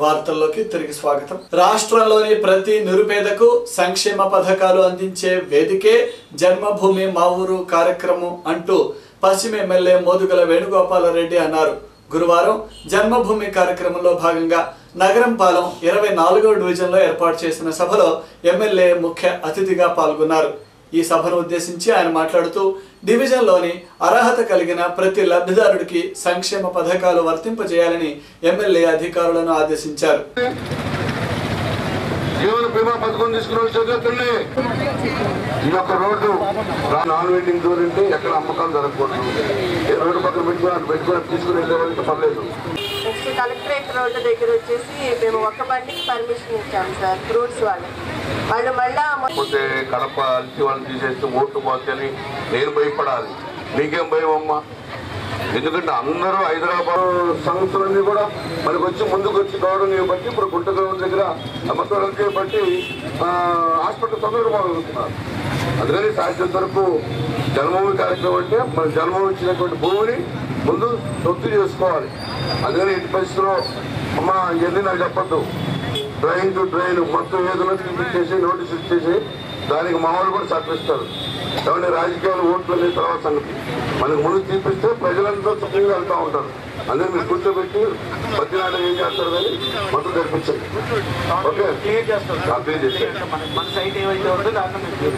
వార్తల్లోకి తిరిగి స్వాగతం. రాష్ట్రంలోని ప్రతి నిరుపేదకు సంక్షేమ పథకాలు అందించే వేదికే జన్మభూమి మా ఊరు కార్యక్రమం అంటూ పశ్చిమ ఎమ్మెల్యే మోదుగల వేణుగోపాలరెడ్డి అన్నారు. గురువారం జన్మభూమి కార్యక్రమంలో భాగంగా నగరం పాలెం ఇరవై నాలుగవ డివిజన్లో ఏర్పాటు చేసిన సభలో ఎమ్మెల్యే ముఖ్య అతిథిగా పాల్గొన్నారు. ఈ సభను ఉద్దేశించి ఆయన మాట్లాడుతూ డివిజన్లోని అర్హత కలిగిన ప్రతి లబ్ధిదారుడికి సంక్షేమ పథకాలు వర్తింపజేయాలని ఎమ్మెల్యే అధికారులను ఆదేశించారు. జీవన బీమా పథకం తీసుకున్న చదువుతుంది ఈ యొక్క రోడ్డు నాన్ వెయిటింగ్ జోన్ అంటే ఎక్కడ అమ్మకాలు జరగకూడదు. ఏ రోడ్డు పక్కన పెట్టుకుని అటు పెట్టుకుని తీసుకుని వెళ్ళే వాళ్ళకి పర్లేదు. నెక్స్ట్ కలెక్టరేట్ రోడ్డు దగ్గర వచ్చేసి మేము ఒక్క బండికి పర్మిషన్ ఇచ్చాము సార్ ఫ్రూట్స్ వాళ్ళకి. వాళ్ళు మళ్ళా పోతే కడప అల్చి వాళ్ళు తీసేస్తే ఓట్లు పోతే అని నేను భయపడాలి. నీకేం భయం అమ్మా? ఎందుకంటే అందరూ హైదరాబాద్ సంస్థలన్నీ కూడా మనకు వచ్చి ముందుకు వచ్చి గౌరవం బట్టి ఇప్పుడు గుంట గౌరవం దగ్గర సమస్యలకి బట్టి హాస్పిటల్ తొందరగా మొదలుతున్నారు అందుకని సాధ్యం వరకు జన్మభూమి కార్యక్రమం అంటే మన జన్మభూమి ఇచ్చినటువంటి భూమిని ముందు సొత్తు చేసుకోవాలి. అందుకని ఎట్టి పరిస్థితుల్లో అమ్మ ఇవన్నీ నాకు చెప్పద్దు. డ్రైన్ టు డ్రైన్ మొత్తం ఏదైనా చూపించేసి నోటీస్ ఇచ్చేసి దానికి మామూలు కూడా సహకరిస్తారు. కాబట్టి రాజకీయాలు ఓట్లు అనే తర్వాత సంగతి. మనకు ముందు చూపిస్తే ప్రజలంతా సుఖంగా వెళ్తూ ఉంటారు. అందరూ మీరు కూర్చోబెట్టి బతినాటం ఏం చేస్తారు కానీ మొత్తం జరిపించండి. ఓకే? క్లియర్ చేస్తారు. మీరు క్లియర్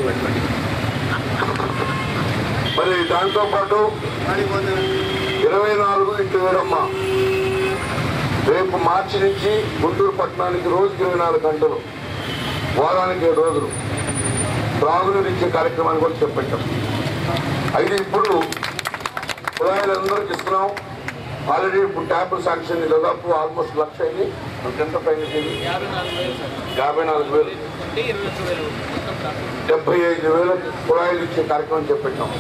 ఇరవై నాలుగు ఇంటి వేరమ్మ. రేపు మార్చి నుంచి గుంటూరు పట్టణానికి రోజుకి ఇరవై నాలుగు గంటలు. వారానికి ఏడు రోజులు. త్రాగునీరు ఇచ్చే కార్యక్రమాన్ని కూడా చేపట్టాం. అయితే ఇప్పుడు కుళాయిలందరికీ ఇస్తున్నాం. ఆల్రెడీ ఇప్పుడు ట్యాపులు శాంక్షన్ దాదాపు ఆల్మోస్ట్ లక్ష అయింది. ఎంత పైన యాభై నాలుగు వేలు. డెబ్బై ఐదు వేల కుళాయిలు ఇచ్చే కార్యక్రమం చేపట్టాం.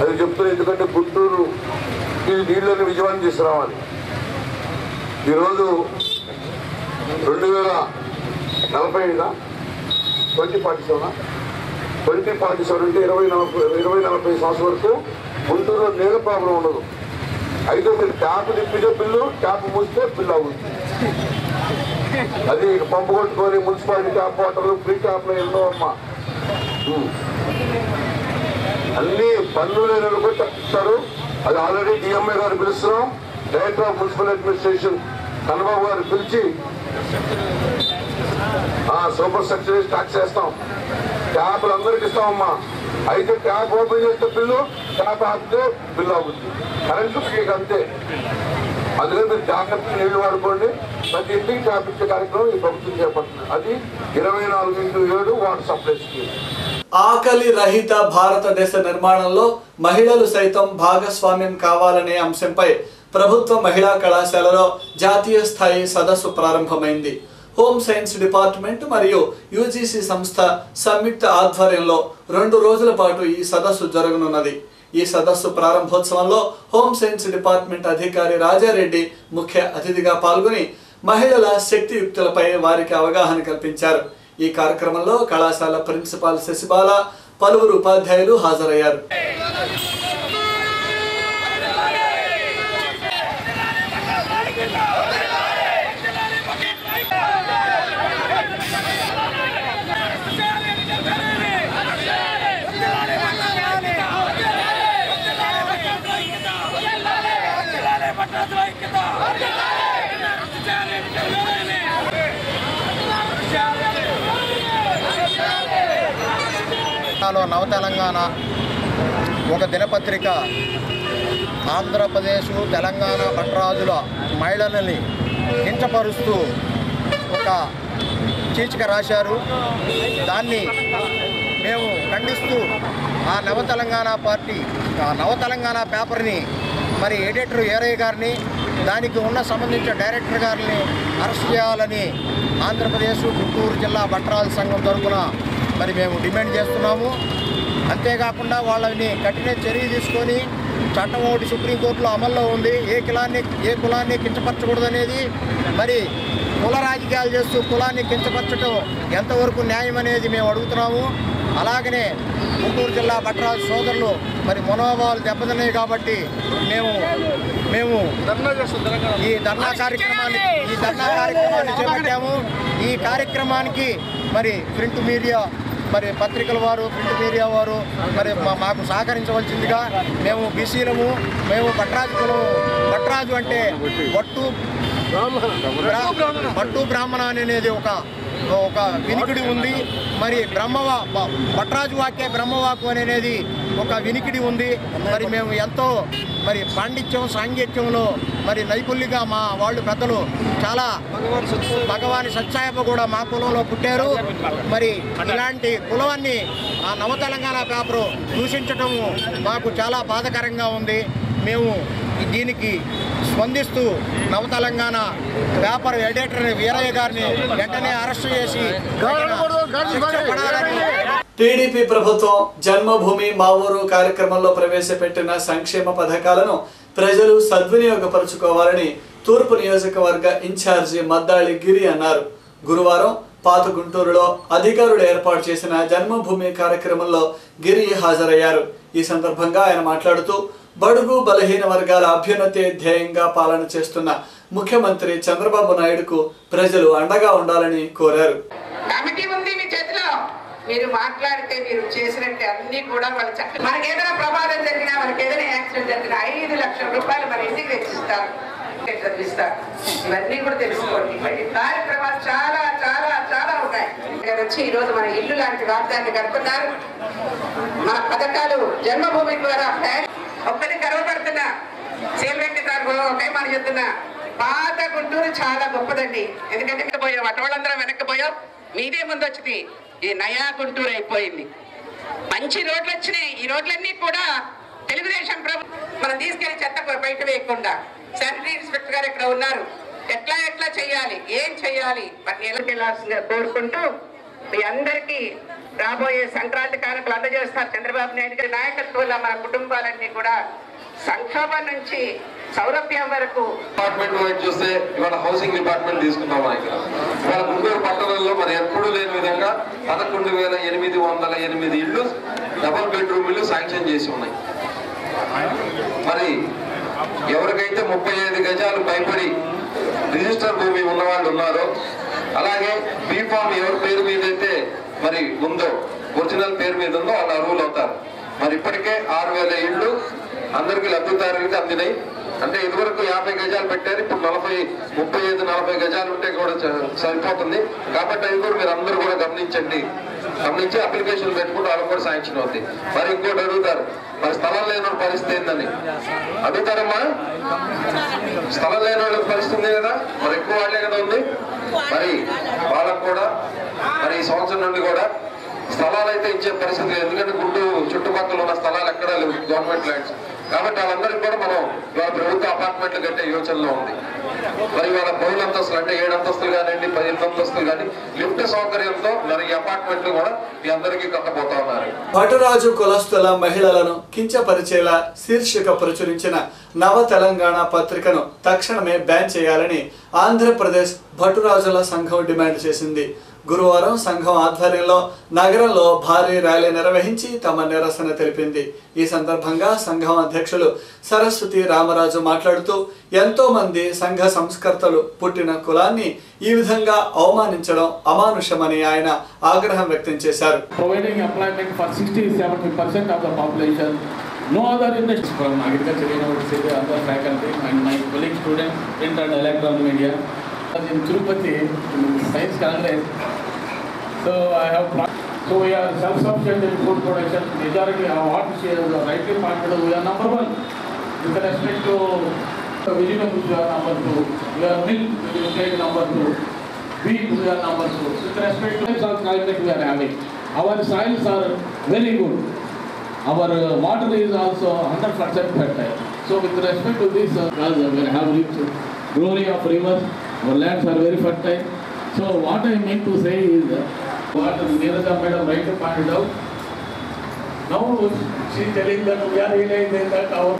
అది చెప్తున్నా ఎందుకంటే గుంటూరు ఈ నీళ్ళను విజయవాడ తీసుకురావాలి ఈరోజు రెండు వేల నలభై ఐదా twenty forty seven twenty forty seven అంటే ఇరవై నలభై ఇరవై నలభై సంవత్సరం వరకు గుంటూరులో నీళ్ళ ప్రాబ్లం ఉండదు. అయితే మీరు ట్యాప్ తిప్పితే బిల్లు ట్యాప్ మూస్తే బిల్లు అవుతుంది అది పంపు కొట్టుకొని మున్సిపాలిటీ ట్యాప్ వాటర్లు ఫ్రీ ట్యాప్లో ఎన్నో అమ్మ. అన్ని పన్నులు లేని అది ఆల్రెడీ డిఎంఏ గారు పిలుస్తున్నాం. Director of municipal administration Kannababu గారు పిలిచి సూపర్ స్ట్రక్చర్ స్టార్ట్ చేస్తాం. ట్యాప్లు అందరికి ఇస్తామమ్మా. అయితే ట్యాప్ ఓపెన్ చేస్తే బిల్లు ట్యాప్ ఆపితే బిల్లు అవుతుంది. కరెంటు మీకు అంతే. అందుకని మీరు జాగ్రత్తగా నీళ్ళు వాడుకోండి. ప్రతి ఇంటికి ట్యాప్ ఇచ్చే కార్యక్రమం ఈ ప్రభుత్వం చేపడుతుంది. అది ఇరవై నాలుగు ఇంటూ ఏడు వాటర్ సప్లై స్కీమ్. ఆకలి రహిత భారతదేశ నిర్మాణంలో మహిళలు సైతం భాగస్వామ్యం కావాలనే అంశంపై ప్రభుత్వ మహిళా కళాశాలలో జాతీయ స్థాయి సదస్సు ప్రారంభమైంది. హోమ్ సైన్స్ డిపార్ట్మెంట్ మరియు యూజీసీ సంస్థ సంయుక్త ఆధ్వర్యంలో రెండు రోజుల పాటు ఈ సదస్సు జరగనున్నది. ఈ సదస్సు ప్రారంభోత్సవంలో హోమ్ సైన్స్ డిపార్ట్మెంట్ అధికారి రాజారెడ్డి ముఖ్య అతిథిగా పాల్గొని మహిళల శక్తియుక్తులపై వారికి అవగాహన కల్పించారు. ఈ కార్యక్రమంలో కళాశాల ప్రిన్సిపాల్ శశిబాల పలువురు ఉపాధ్యాయులు హాజరయ్యారు. తెలంగాణలో నవ తెలంగాణ ఒక దినపత్రిక ఆంధ్రప్రదేశ్ తెలంగాణ భట్రాజుల మహిళలని కించపరుస్తూ ఒక చీచిక రాశారు. దాన్ని మేము ఖండిస్తూ ఆ నవ తెలంగాణ పార్టీ ఆ నవ తెలంగాణ పేపర్ని మరి ఎడిటర్ ఏరయ్య గారిని దానికి ఉన్న సంబంధించిన డైరెక్టర్ గారిని అరెస్ట్ చేయాలని ఆంధ్రప్రదేశ్ గుంటూరు జిల్లా భట్రాజు సంఘం తరఫున మరి మేము డిమాండ్ చేస్తున్నాము. అంతేకాకుండా వాళ్ళని కఠిన చర్య తీసుకొని చట్టం ఒకటి సుప్రీంకోర్టులో అమల్లో ఉంది. ఏ కులాన్ని ఏ కులాన్ని కించపరచకూడదనేది మరి కుల రాజకీయాలు చేస్తూ కులాన్ని కించపరచడం ఎంతవరకు న్యాయం అనేది మేము అడుగుతున్నాము. అలాగనే గుంటూరు జిల్లా భట్రాజు సోదరులు మరి మనోభావాలు దెబ్బతిన్నాయి కాబట్టి మేము మేము ఈ ధర్నా కార్యక్రమాన్ని ఈ ధర్నా కార్యక్రమాన్ని చేపట్టాము. ఈ కార్యక్రమానికి మరి ప్రింట్ మీడియా మరి పత్రికల వారు ప్రింట్ మీడియా వారు మరి మాకు సహకరించవలసిందిగా మేము బీసీలము మేము భట్రాజు కులం భట్రాజు అంటే బట్టు బ్రా- బట్టు బ్రాహ్మణ అనేది ఒక ఒక వినికిడి ఉంది. మరి బ్రహ్మవా భట్రాజు వాక్య బ్రహ్మవాకు అనేది ఒక వినికిడి ఉంది. మరి మేము ఎంతో మరి పాండిత్యం సాంగిత్యంలో మరి నైపుణ్యంగా మా వాళ్ళు పెద్దలు చాలా భగవాని సత్సాయప్ప కూడా మా కులంలో పుట్టారు. మరి ఇలాంటి కులాన్ని ఆ నవ తెలంగాణ పేపరు దూషించటము మాకు చాలా బాధకరంగా ఉంది. మేము దీనికి స్పందిస్తూ నవ తెలంగాణ పేపర్ ఎడిటర్ వీరయ్య గారిని వెంటనే అరెస్ట్ చేసి టీడీపీ ప్రభుత్వం జన్మభూమి మా ఊరు కార్యక్రమంలో ప్రవేశపెట్టిన సంక్షేమ పథకాలను ప్రజలు సద్వినియోగపరుచుకోవాలని తూర్పు నియోజకవర్గ ఇన్ఛార్జి మద్దాళి గిరి అన్నారు. గురువారం పాత గుంటూరులో అధికారులు ఏర్పాటు చేసిన జన్మభూమి కార్యక్రమంలో గిరి హాజరయ్యారు. ఈ సందర్భంగా ఆయన మాట్లాడుతూ బడుగు బలహీన వర్గాల అభ్యున్నతి ధ్యేయంగా పాలన చేస్తున్న ముఖ్యమంత్రి చంద్రబాబు నాయుడుకు ప్రజలు అండగా ఉండాలని కోరారు. ఉంది మీ చేతిలో. మీరు మాట్లాడితే మీరు చేసినట్టు అన్ని కూడా వాళ్ళు చక్క మనకి ఏదైనా ప్రమాదం జరిగినా మనకి ఏదైనా యాక్సిడెంట్ జరిగినా ఐదు లక్షల రూపాయలు మన ఇంటికి తెచ్చిస్తారు. చదివిస్తారు ఇవన్నీ కూడా తెలుసుకోండి. మరి కార్యక్రమాలు చాలా చాలా చాలా ఉన్నాయి. ఇక్కడ వచ్చి ఈ రోజు మన ఇల్లు లాంటి వాగ్దాన్ని కడుతున్నారు మన పథకాలు జన్మభూమి ద్వారా ఒక్కటి గర్వపడుతున్నా. సేల్వెంటి గారు ఒకే మాట చెప్తున్నా. పాత గుంటూరు చాలా గొప్పదండి. ఎందుకంటే వెనక్కి పోయాం అటవాళ్ళందరం వెనక్కి పోయాం. మీదే ముందు వచ్చింది. ఈ నయా గుంటూరు అయిపోయింది. మంచి రోడ్లు వచ్చినాయి. ఈ రోడ్లన్నీ కూడా తెలుగుదేశం ప్రభుత్వం మనం తీసుకెళ్ళి చెత్త బయట వేయకుండా. శానిటరీ ఇన్స్పెక్టర్ గారు ఇక్కడ ఉన్నారు. ఎట్లా ఎట్లా చేయాలి? ఏం చేయాలి? వాటిని ఎలా వెళ్ళాల్సిందిగా కోరుకుంటూ మీ అందరికీ రాబోయే సంక్రాంతి కానుకలు అందజేస్తారు. చంద్రబాబు నాయుడు గారి నాయకత్వంలో మన కుటుంబాలన్నీ కూడా సంక్షోభం నుంచి సౌరభ్యం వరకు డిపార్ట్మెంట్ వైపు చూస్తే ఇవాళ హౌసింగ్ డిపార్ట్మెంట్ తీసుకున్నాం మనం ఇక్కడ. ఇవాళ గుంటూరు పట్టణంలో మరి ఎప్పుడూ లేని విధంగా పదకొండు వేల ఎనిమిది వందల ఎనిమిది ఇళ్ళు డబుల్ బెడ్రూమ్ శాంక్షన్ చేసి ఉన్నాయి. మరి ఎవరికైతే ముప్పై ఐదు గజాలు భయపడి రిజిస్టర్ భూమి ఉన్నవాళ్ళు ఉన్నారో అలాగే బీఫామ్ ఎవరి పేరు మీద అయితే మరి ఉందో ఒరిజినల్ పేరు మీద ఉందో వాళ్ళు అర్హులు అవుతారు. మరి ఇప్పటికే ఆరు వేల ఇళ్ళు అందరికీ లబ్ధిదారులకి అందినాయి. అంటే ఇదివరకు యాభై గజాలు పెట్టారు ఇప్పుడు నలభై ముప్పై ఐదు నలభై గజాలు ఉంటే కూడా సరిపోతుంది. కాబట్టి అది కూడా మీరు అందరూ కూడా గమనించండి. గమనించి అప్లికేషన్ పెట్టుకుంటే వాళ్ళకి కూడా శాంక్షన్ అవుతుంది మరి ఇంకోటి అడుగుతారు మరి స్థలం లేని పరిస్థితి ఏందని? అడుగుతారమ్మా. స్థలం లేని వాళ్ళకి పరిస్థితి కదా మరి ఎక్కువ వాళ్ళే కదా ఉంది. మరి వాళ్ళకు కూడా మరి ఈ సంవత్సరం నుండి కూడా స్థలాలు అయితే ఇచ్చే పరిస్థితి లేదు. ఎందుకంటే గుడ్డు చుట్టుపక్కల ఉన్న స్థలాలు ఎక్కడా లేవు గవర్నమెంట్ ల్యాండ్స్. కాబట్టి వాళ్ళందరికీ కూడా మనం ఇవాళ ప్రభుత్వ అపార్ట్మెంట్లు కట్టే యోచనలో ఉంది. మరి ఇవాళ పౌరుల అంతస్తులు అంటే ఏడు అంతస్తులు కానివ్వండి పది అంతస్తులు కానీ లిఫ్ట్ సౌకర్యంతో మరి ఈ అపార్ట్మెంట్లు కూడా మీ అందరికీ కట్టబోతా ఉన్నారు. భటురాజు కులస్తుల మహిళలను కించపరిచేలా శీర్షిక ప్రచురించిన నవ తెలంగాణ పత్రికను తక్షణమే బ్యాన్ చేయాలని ఆంధ్రప్రదేశ్ భటురాజుల సంఘం డిమాండ్ చేసింది. గురువారం సంఘం ఆధ్వర్యంలో నగరంలో భారీ ర్యాలీ నిర్వహించి తమ నిరసన తెలిపింది. ఈ సందర్భంగా సంఘం అధ్యక్షులు సరస్వతి రామరాజు మాట్లాడుతూ ఎంతో మంది సంఘ సంస్కర్తలు పుట్టిన కులాన్ని ఈ విధంగా అవమానించడం అమానుషమని ఆయన ఆగ్రహం వ్యక్తం చేశారు. Media electronic media. In Tirupati, in Science Congress, so I have, so we are self-sufficient in food production. Majority of what she has rightly pointed we are number one. With respect to the vegetables, we are number two. We are milk, we will take number two. Wheat, we are number two. With respect to the soil climate we are having, our soils are very good. Our uh, water is also 100% fertile. So with respect to this, uh, we have rich glory of rivers, our lands are very fertile. So what I mean to say is, what Neeraja madam rightly pointed out, now she is telling that we are realizing that our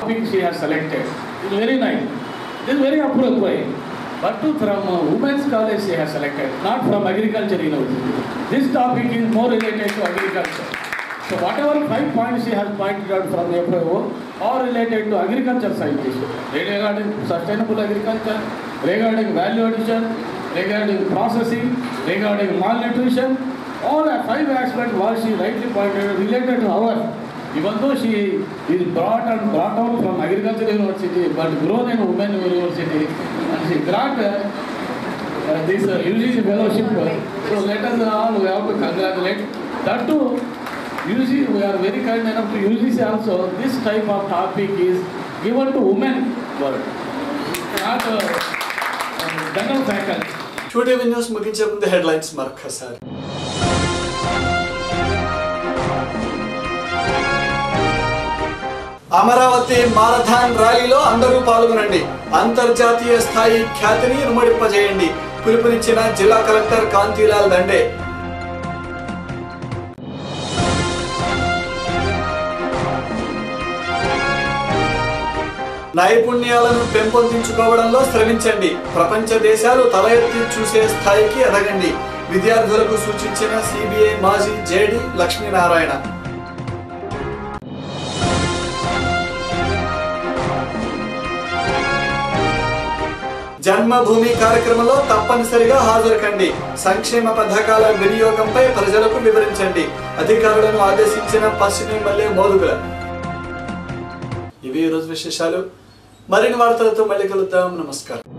topic she has selected is very nice. It is very appropriate. But to from uh, women's college she has selected, not from agriculture university. This topic is more related to agriculture. So whatever five points she has pointed out from FAO are related to agriculture scientists. Regarding sustainable agriculture, regarding value addition, regarding processing, regarding malnutrition, all the five aspects what she rightly pointed out related to our even though she is brought and brought out from agriculture university but grown in women university a grant uh, this uh, UGC fellowship. So let us all, we have to congratulate. That too, UGC, we are very kind enough to UGC also, this type of topic is given to women world, not uh, uh, general faculty. Today, we news, We Mugincham, the headlines, Mark Hassan. Amaravati marathon ర్యాలీలో అందరూ పాల్గొనండి. అంతర్జాతీయ స్థాయి ఖ్యాతిని ఇనుమడింపజేయండి పిలుపునిచ్చిన జిల్లా collector Kantilal Dande. నైపుణ్యాలను పెంపొందించుకోవడంలో శ్రమించండి. ప్రపంచ దేశాలు తల ఎత్తి చూసే స్థాయికి ఎదగండి. విద్యార్థులకు సూచించిన సిబిఐ మాజీ జేడి లక్ష్మీనారాయణ. జన్మభూమి కార్యక్రమంలో తప్పనిసరిగా హాజరు కండి సంక్షేమ పథకాల వినియోగంపై ప్రజలకు వివరించండి. అధికారులను ఆదేశించిన పశ్చిమ ఎమ్మెల్యే మోదుగుల. ఇవి ఈరోజు రోజు విశేషాలు. మరిన్ని వార్తలతో మళ్ళీ కలుద్దాం. నమస్కారం.